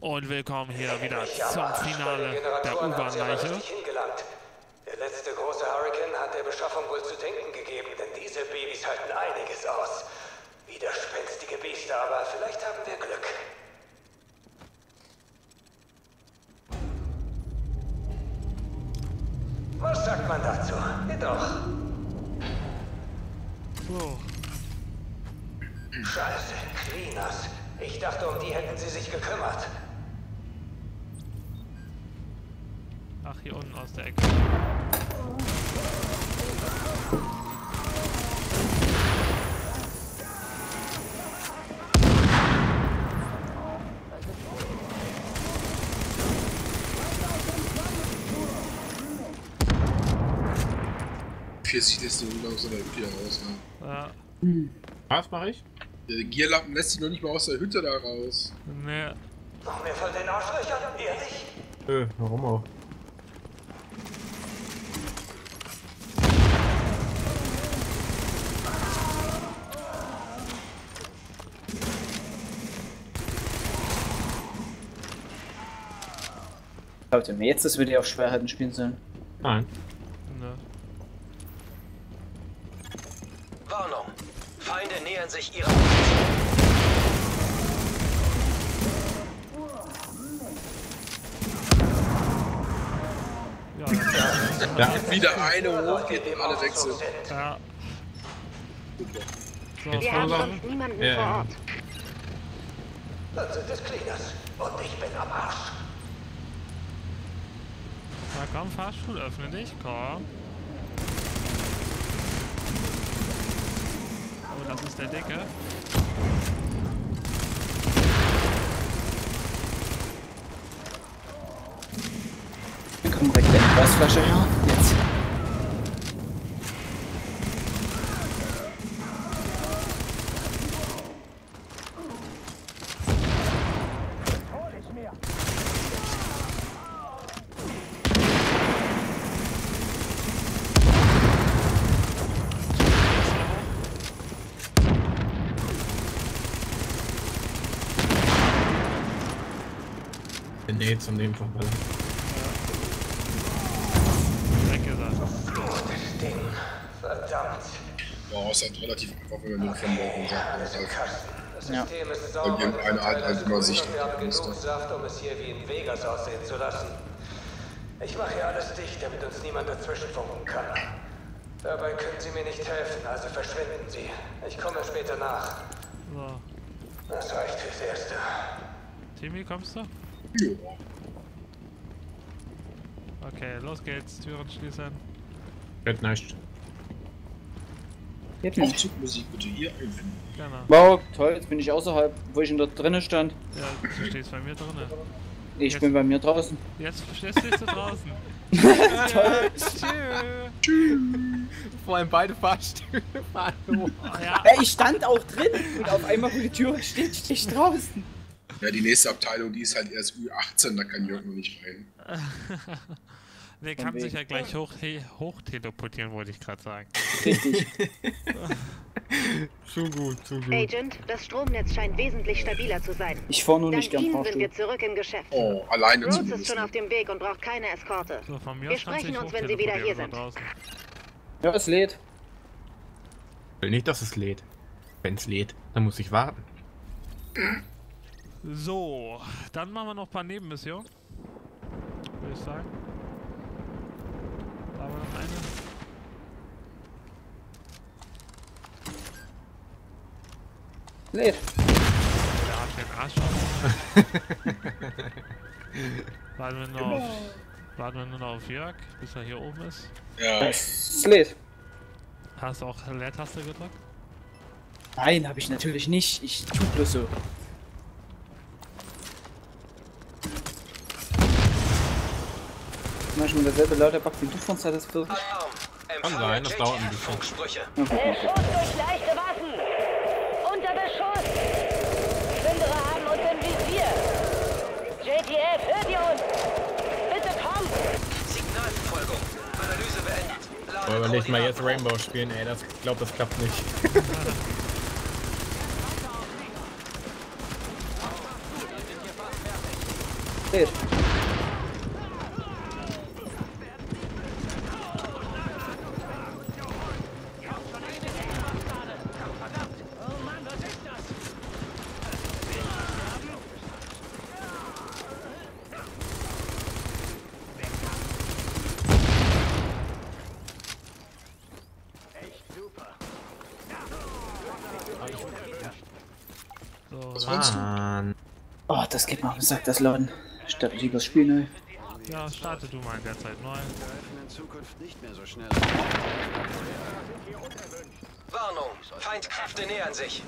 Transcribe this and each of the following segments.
Und willkommen hier wieder zum Finale der U-Bahn-Leiche. Der letzte große Hurricane hat der Beschaffung wohl zu denken gegeben, denn diese Babys halten einiges aus. Widerspenstige Biester, aber vielleicht haben wir Glück. Was sagt man dazu? Jedoch. So, Scheiße, Cleaners. Ich dachte, um die hätten sie sich gekümmert. Aus der Ecke. Hier sieht es so aus der Hütte raus. Ne? Ja, Was mache ich? Der Gierlappen lässt sich noch nicht mal aus der Hütte da raus. ne, Noch mehr von den Arschlöchern? Ehrlich? Nö, warum auch? Glaubt ihr mir jetzt, dass wir die auf Schwerheiten spielen sollen? Nein. ne. Warnung. Feinde nähern sich ihrer. Ja, das, Ja, Wieder eine hoch, geht und alle weg sind. ja. So, Wir haben sonst niemanden Ja, vor. Ort. Dann sind es Cleaners. Und ich bin am Arsch. Na komm, Fahrstuhl, öffne dich, komm. Oh, das ist der Dicke. Dann kommt direkt eine Gasflasche her. Jetzt. Nee, zum Nebenverball. Weg ist er. Gutes Ding. Verdammt. Boah, ist halt relativ einfach, wenn man den von im Kasten. Das Ja. System ist sauber. Und irgendeine das Art Teil halt ist immer gut Sicht und Wir haben genug. Saft, um es hier wie in Vegas aussehen zu lassen. Ich mache hier alles dicht, damit uns niemand dazwischenfunken kann. Dabei können Sie mir nicht helfen, also verschwinden Sie. Ich komme später nach. So, Das reicht fürs Erste. Timmy, kommst du? Okay, los geht's, Türen schließen. Wird nicht. Geht nicht. Aufzugmusik bitte hier einfinden. Genau. Wow, toll, jetzt bin ich außerhalb, wo ich schon da drinnen stand. Ja, du stehst bei mir drinne. Ich Jetzt- bin bei mir draußen. Jetzt stehst du draußen. Vor allem beide Fahrstühle fahren hoch. Oh, ja, Ja, ich stand auch drin und auf einmal, wo die Tür steht, stehe ich draußen. Ja, die nächste Abteilung, die ist halt erst Ü18, da kann Jörg noch nicht rein. der kann sich ja gleich hoch, he, hoch teleportieren, wollte ich gerade sagen. Richtig. Zu gut, zu gut. Agent, das Stromnetz scheint wesentlich stabiler zu sein. Ich fahre nur Dank nicht gern Ihnen sind wir zurück im Geschäft. Oh, alleine Rose ist zumindest. schon auf dem Weg und braucht keine Eskorte. So, von mir Wir sprechen uns, wenn Sie wieder hier sind. draußen. Ja, es lädt. Ich will nicht, dass es lädt. Wenn es lädt, dann muss ich warten. So, dann machen wir noch ein paar Nebenmissionen. Würde ich sagen. Da haben wir noch eine. Lädt. Der hat den Arsch auf. warten, wir nur auf, warten wir nur noch auf Jörg, bis er hier oben ist. Ja, Es lädt. Hast du auch Leertaste gedrückt? Nein, habe ich natürlich nicht. Ich tu bloß so. Manchmal derselbe Lauterbach wie du von Zeit für Alarm. Kann sein, das dauert ein bisschen. Funksprüche. Beschuss durch leichte Waffen! Unter Beschuss! Plünderer haben uns im Visier! JTF, hört ihr uns? Bitte kommt! Signalverfolgung. Analyse beendet. Wollen wir nicht mal jetzt. Rainbow spielen? Ey, das ich glaube, das klappt nicht. Der. Was meinst du? Mann. Oh, das geht auf den Sack, das Laden. Statt ich das Spiel neu. ja, starte du mal in der Zeit neu. in Zukunft nicht mehr so schnell. Warnung, Feindkräfte nähern sich.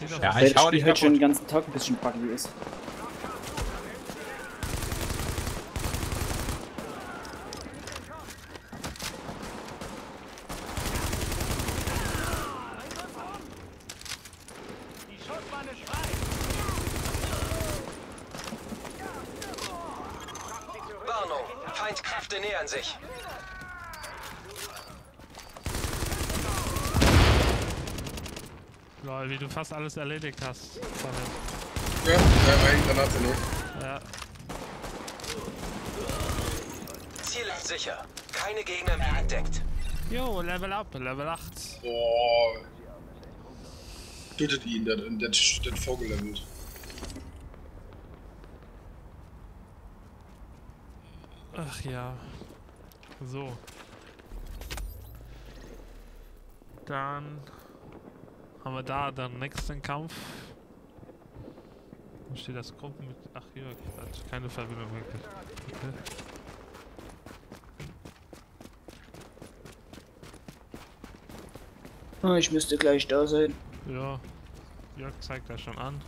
Sieht doch Ja, Weil ich das hau Spiel dich halt schon den ganzen Tag ein bisschen buggy ist. Warnung, Feindkräfte nähern sich. Lol, wie du fast alles erledigt hast. Damit. Ja, eine Granate nur. Ja, Ziel ist sicher. Keine Gegner mehr entdeckt. jo, Level up, Level 8. Boah. Tötet ihn, der, der, der hat vorgelevelt. Ach ja. So. Dann haben wir da den nächsten Kampf. Wo steht das Gruppen mit. Ach hier, Quatsch, keine Verbindung wirklich. Okay. Ah, ich müsste gleich da sein. Ja, Jörg zeigt das schon an.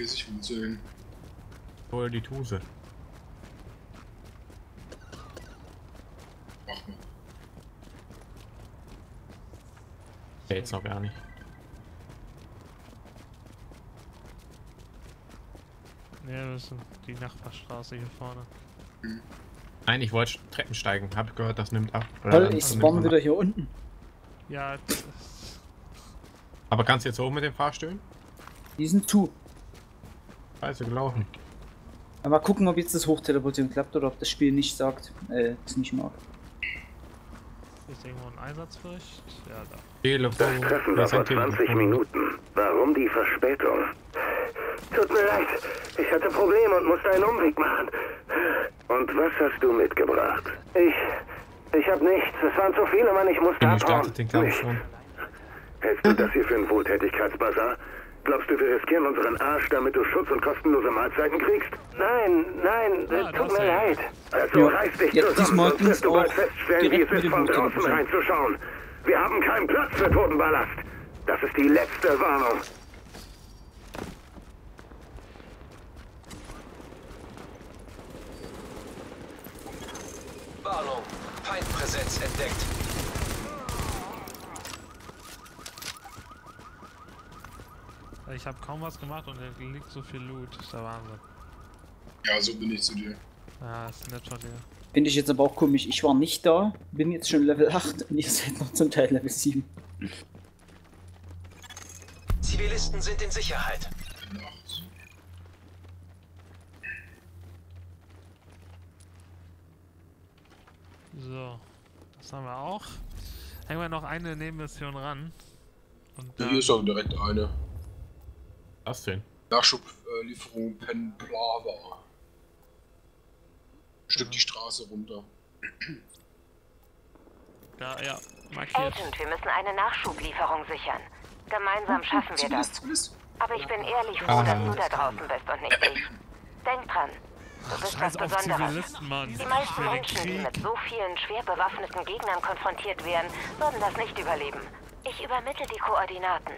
Pfirsichwurzeln. Hol die Tuse. Mach mal. Der jetzt noch gar nicht. Ne, das ist die Nachbarstraße hier vorne. Nein, ich wollte Treppen steigen. Hab gehört, das nimmt ab. Oder Toll, ich spawn wieder ab. hier unten. Ja, das, Aber kannst du jetzt hoch mit den Fahrstühlen? Die sind zu. Scheiße gelaufen. Aber mal gucken, ob jetzt das Hochteleportieren klappt oder ob das Spiel nicht sagt, äh, es nicht mag. ist irgendwo ein Einsatzbericht. Ja, da. Telefon. Das Treffen war ist ein vor 20 Telefon. Minuten. Warum die Verspätung? Tut mir leid. Ich hatte Probleme und musste einen Umweg machen. Und was hast du mitgebracht? Ich... Ich hab nichts. Es waren zu viele, Mann. Ich musste abhauen. startet den Kampf schon. Hältst du das hier für einen Wohltätigkeitsbazar? Glaubst du, wir riskieren unseren Arsch, damit du Schutz und kostenlose Mahlzeiten kriegst? Nein, nein, Ah, äh, tut mir ja. leid. Also Ja, reiß dich ja, zusammen, sonst wirst du bald feststellen, wie es ist, von draußen reinzuschauen. Wir haben keinen Platz für Totenballast. Das ist die letzte Warnung. Warnung, Feindpräsenz entdeckt. Ich habe kaum was gemacht und da liegt so viel Loot. Das ist der Wahnsinn. Ja, so bin ich zu dir. Ja, ist nett von dir. Finde ich jetzt aber auch komisch. Ich war nicht da, bin jetzt schon Level 8 und ihr seid noch zum Teil Level 7. Zivilisten sind in Sicherheit. So, das haben wir auch. Hängen wir noch eine Nebenmission ran. Und Ja, hier ist auch direkt eine. Was denn? Nachschublieferung Pen Plava. Stück die Straße runter. da, ja, markiert. Agent, wir müssen eine Nachschublieferung sichern. Gemeinsam schaffen wir das. Aber ich bin ehrlich froh, Ah. dass du da draußen bist und nicht ich. Denk dran, du bist was Scheiß auf Besonderes. Die meisten Menschen, die mit so vielen schwer bewaffneten Gegnern konfrontiert werden, würden das nicht überleben. Ich übermittle die Koordinaten.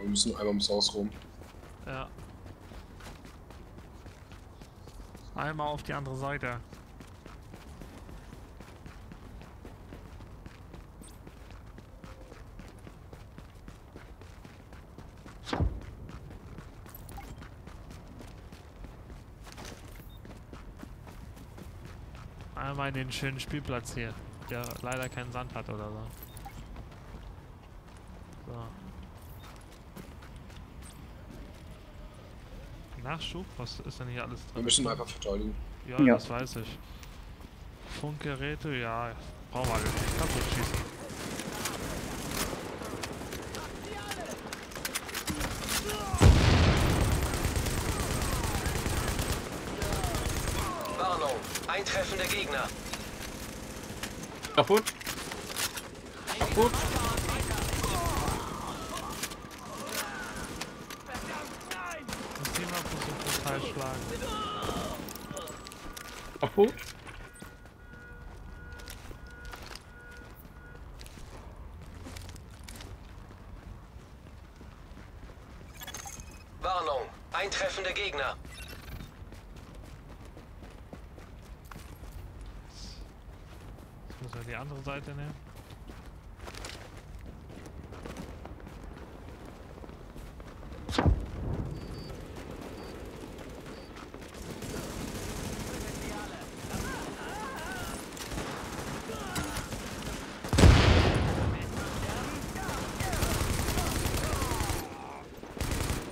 wir müssen einmal ums Haus rum. Ja. Einmal auf die andere Seite. Einmal in den schönen Spielplatz hier, der leider keinen Sand hat oder so. Nachschub? Was ist denn hier alles Wir drin? müssen einfach verteidigen. Ja, Ja. das weiß ich. Funkgeräte, ja, brauchen wir nicht. Kaputt schießen. Warnung, eintreffende Gegner. Kaputt. Kaputt. Kaputt. Warnung, eintreffende Gegner. Jetzt müssen wir die andere Seite nehmen.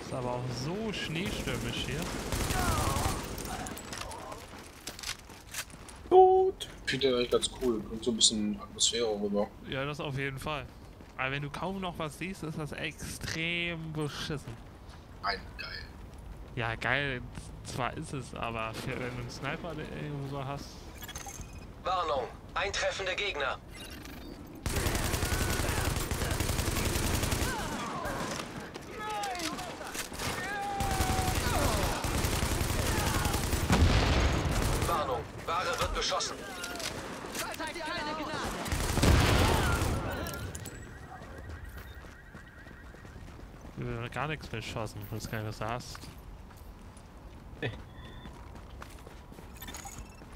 Ist aber auch so schneestürmisch hier. Gut. Ich finde den eigentlich ganz cool. Bringt so ein bisschen Atmosphäre rüber. Ja, das auf jeden Fall. Aber wenn du kaum noch was siehst, ist das extrem beschissen. Ein geil. Ja, geil, zwar ist es, aber für, wenn du einen Sniper irgendwo so hast. Warnung, eintreffende Gegner. Ware wird beschossen. Wir haben gar nichts beschossen. Ich weiß gar nicht, was du hast.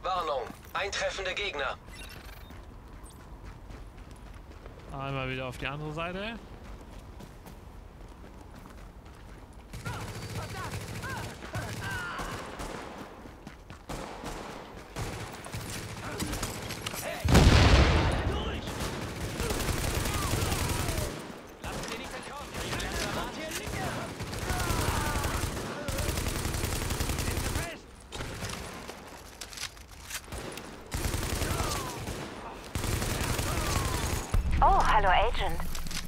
Warnung, eintreffende Gegner. Einmal wieder auf die andere Seite. Oh, hallo Agent.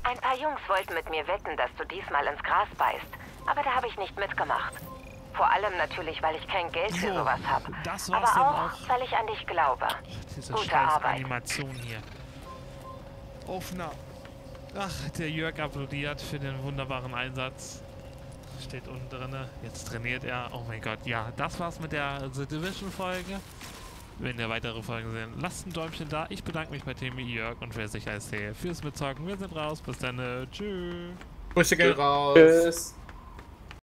Ein paar Jungs wollten mit mir wetten, dass du diesmal ins Gras beißt. Aber da habe ich nicht mitgemacht. Vor allem natürlich, weil ich kein Geld für So, sowas habe. Aber auch, auch. weil ich an dich glaube. Diese Gute Arbeit. Animation hier. Aufnahme. Ach, der Jörg applaudiert für den wunderbaren Einsatz. Steht unten drinne. Jetzt trainiert er. Oh mein Gott, ja, das war's mit der The Division Folge. Wenn ihr weitere Folgen sehen, lasst ein Däumchen da. Ich bedanke mich bei Timmy, Jörg und wer sich als fürs Mitzocken. Wir sind raus. Bis dann. Tschüss. Grüße, gell? raus. Tschüss.